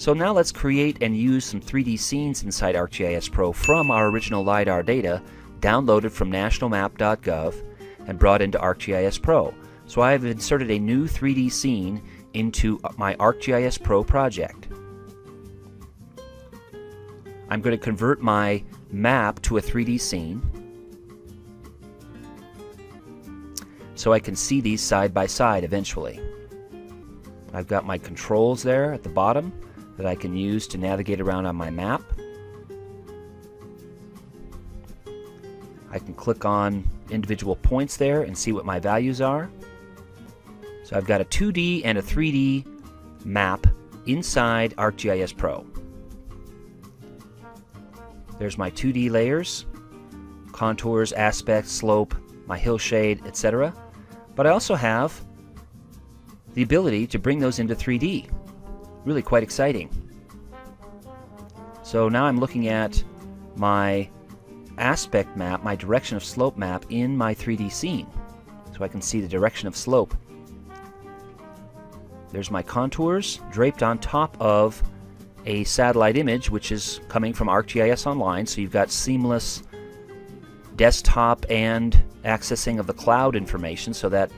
So now let's create and use some 3D scenes inside ArcGIS Pro from our original LiDAR data downloaded from nationalmap.gov and brought into ArcGIS Pro. So I've inserted a new 3D scene into my ArcGIS Pro project. I'm going to convert my map to a 3D scene so I can see these side by side eventually. I've got my controls there at the bottom that I can use to navigate around on my map. I can click on individual points there and see what my values are. So I've got a 2D and a 3D map inside ArcGIS Pro. There's my 2D layers, contours, aspect, slope, my hillshade, etc. But I also have the ability to bring those into 3D. Really quite exciting. So now I'm looking at my aspect map, my direction of slope map in my 3D scene. So I can see the direction of slope. There's my contours draped on top of a satellite image which is coming from ArcGIS Online. So you've got seamless desktop and accessing of the cloud information so that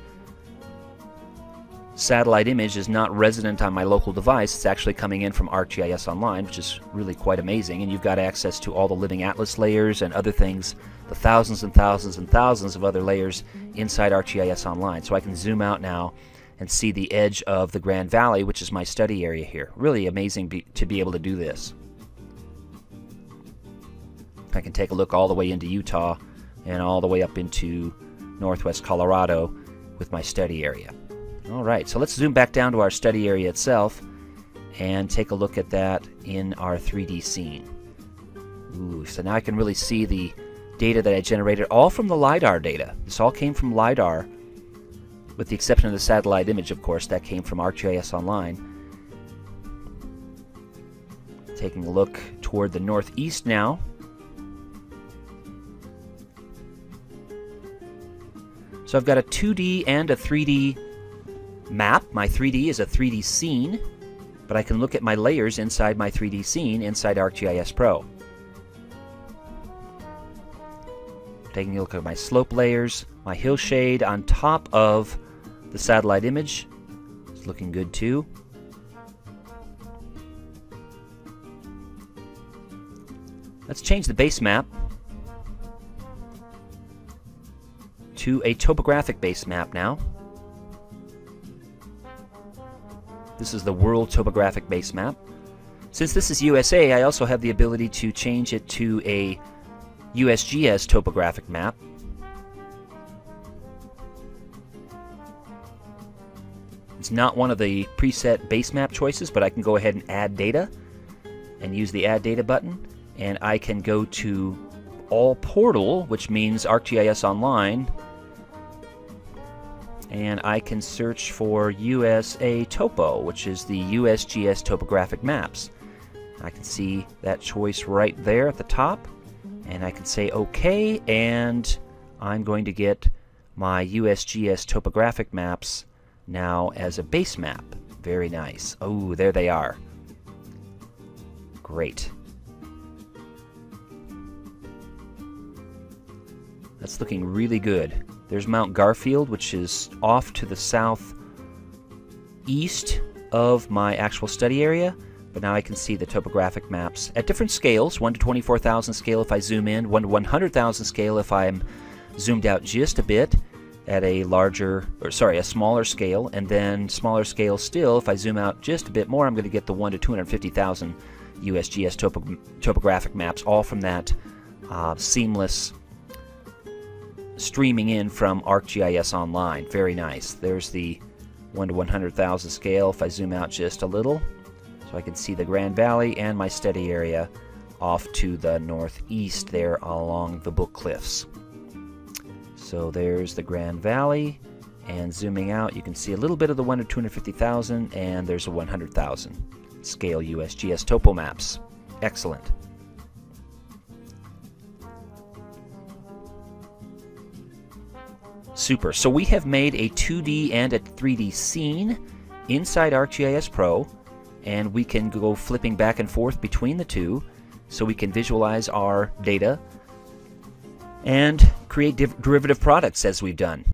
satellite image is not resident on my local device. It's actually coming in from ArcGIS Online, which is really quite amazing. And you've got access to all the living atlas layers and other things, the thousands and thousands and thousands of other layers inside ArcGIS Online. So I can zoom out now and see the edge of the Grand Valley, which is my study area here. Really amazing be to be able to do this. I can take a look all the way into Utah and all the way up into northwest Colorado with my study area. Alright, so let's zoom back down to our study area itself and take a look at that in our 3D scene. Ooh, so now I can really see the data that I generated, all from the LiDAR data. This all came from LiDAR, with the exception of the satellite image, of course, that came from ArcGIS Online. Taking a look toward the northeast now. So I've got a 2D and a 3D map. My 3D is a 3D scene, but I can look at my layers inside my 3D scene inside ArcGIS Pro. Taking a look at my slope layers, my hillshade on top of the satellite image. It's looking good too. Let's change the base map to a topographic base map now. This is the World Topographic Base Map. Since this is USA, I also have the ability to change it to a USGS topographic map. It's not one of the preset base map choices, but I can go ahead and add data and use the Add Data button. And I can go to All Portal, which means ArcGIS Online, and I can search for USA Topo, which is the USGS topographic maps. I can see that choice right there at the top, and I can say OK, and I'm going to get my USGS topographic maps now as a base map. Very nice. Oh, there they are. Great. That's looking really good. There's Mount Garfield, which is off to the south east of my actual study area. But now I can see the topographic maps at different scales 1 to 24,000 scale if I zoom in, 1 to 100,000 scale if I'm zoomed out just a bit at a larger, or sorry, a smaller scale, and then smaller scale still, if I zoom out just a bit more, I'm going to get the 1 to 250,000 USGS topo topographic maps, all from that uh, seamless streaming in from ArcGIS Online. Very nice. There's the 1 to 100,000 scale if I zoom out just a little. So I can see the Grand Valley and my study area off to the northeast there along the Book Cliffs. So there's the Grand Valley, and zooming out you can see a little bit of the 1 to 250,000 and there's a 100,000 scale USGS topo maps. Excellent. Super. So we have made a 2D and a 3D scene inside ArcGIS Pro and we can go flipping back and forth between the two so we can visualize our data and create derivative products as we've done.